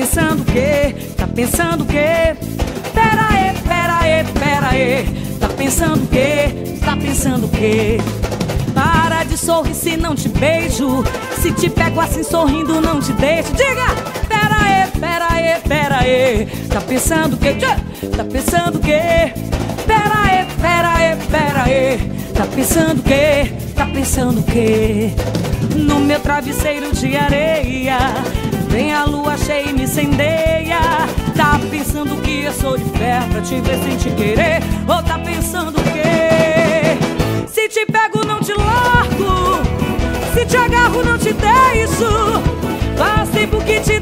pensando o quê? Tá pensando o quê? Pera aí, pera aí, pera aí. Tá pensando o quê? Tá pensando o quê? Para de sorrir se não te beijo. Se te pego assim sorrindo, não te deixo. Diga! Pera aí, pera aí, pera aí. Tá pensando o quê? Tá pensando o quê? Pera aí, pera aí, pera aí. Tá pensando o quê? Tá pensando o quê? No meu travesseiro de areia pensando que eu sou de ferro pra te ver sem te querer? Ou tá pensando o que se te pego não te largo, se te agarro não te deixo? Faz tempo que te